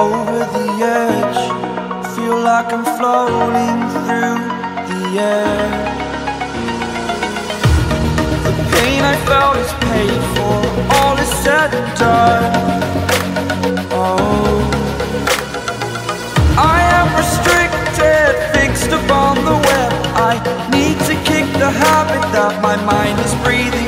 over the edge. Feel like I'm floating through the air. The pain I felt the habit that my mind is breathing.